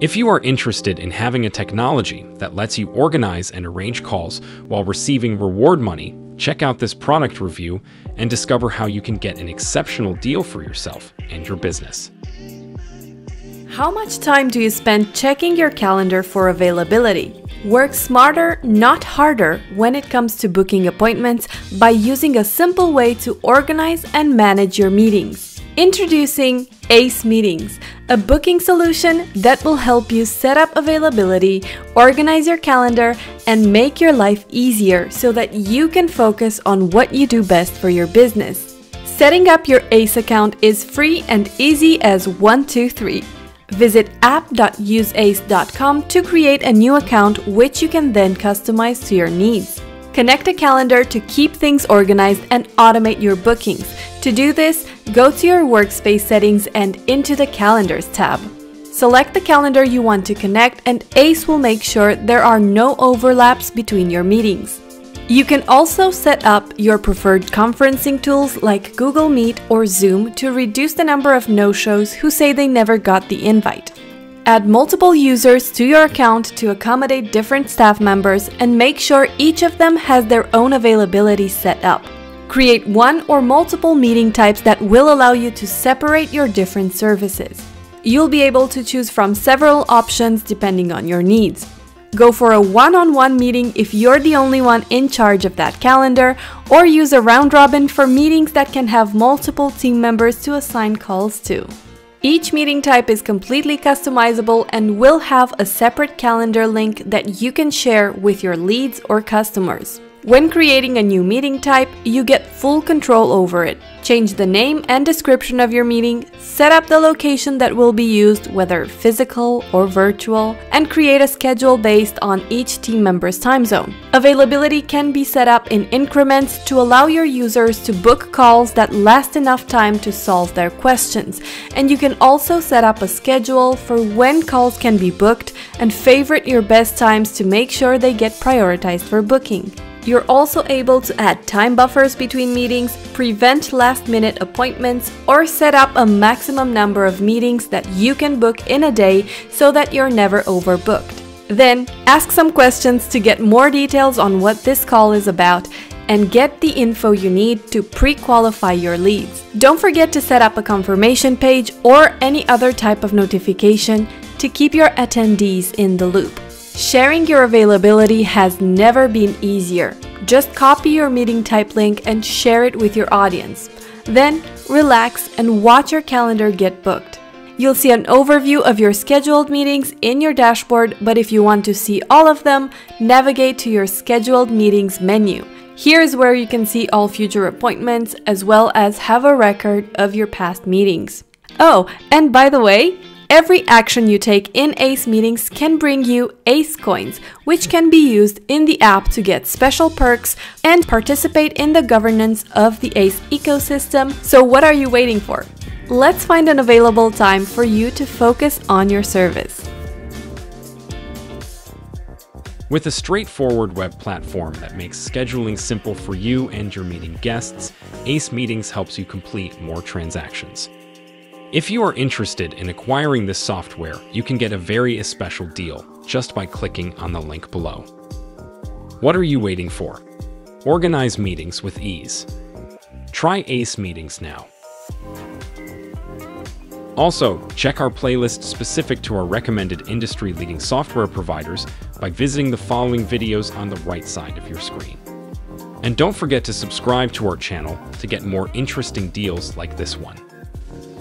If you are interested in having a technology that lets you organize and arrange calls while receiving reward money, check out this product review and discover how you can get an exceptional deal for yourself and your business. How much time do you spend checking your calendar for availability? Work smarter, not harder, when it comes to booking appointments by using a simple way to organize and manage your meetings. Introducing ACE Meetings, a booking solution that will help you set up availability, organize your calendar, and make your life easier so that you can focus on what you do best for your business. Setting up your ACE account is free and easy as 123. Visit app.useace.com to create a new account which you can then customize to your needs. Connect a calendar to keep things organized and automate your bookings. To do this, go to your workspace settings and into the Calendars tab. Select the calendar you want to connect and ACE will make sure there are no overlaps between your meetings. You can also set up your preferred conferencing tools like Google Meet or Zoom to reduce the number of no-shows who say they never got the invite. Add multiple users to your account to accommodate different staff members and make sure each of them has their own availability set up. Create one or multiple meeting types that will allow you to separate your different services. You'll be able to choose from several options depending on your needs. Go for a one on one meeting if you're the only one in charge of that calendar, or use a round robin for meetings that can have multiple team members to assign calls to. Each meeting type is completely customizable and will have a separate calendar link that you can share with your leads or customers. When creating a new meeting type, you get full control over it. Change the name and description of your meeting, set up the location that will be used, whether physical or virtual, and create a schedule based on each team member's time zone. Availability can be set up in increments to allow your users to book calls that last enough time to solve their questions. And you can also set up a schedule for when calls can be booked and favorite your best times to make sure they get prioritized for booking. You're also able to add time buffers between meetings, prevent last minute appointments, or set up a maximum number of meetings that you can book in a day so that you're never overbooked. Then, ask some questions to get more details on what this call is about and get the info you need to pre qualify your leads. Don't forget to set up a confirmation page or any other type of notification to keep your attendees in the loop. Sharing your availability has never been easier. Just copy your meeting type link and share it with your audience. Then, relax and watch your calendar get booked. You'll see an overview of your scheduled meetings in your dashboard, but if you want to see all of them, navigate to your scheduled meetings menu. Here's where you can see all future appointments as well as have a record of your past meetings. Oh, and by the way, Every action you take in ACE meetings can bring you ACE coins, which can be used in the app to get special perks and participate in the governance of the ACE ecosystem. So, what are you waiting for? Let's find an available time for you to focus on your service. With a straightforward web platform that makes scheduling simple for you and your meeting guests, ACE Meetings helps you complete more transactions. If you are interested in acquiring this software, you can get a very special deal just by clicking on the link below. What are you waiting for? Organize meetings with ease. Try ACE Meetings now. Also, check our playlist specific to our recommended industry-leading software providers by visiting the following videos on the right side of your screen. And don't forget to subscribe to our channel to get more interesting deals like this one.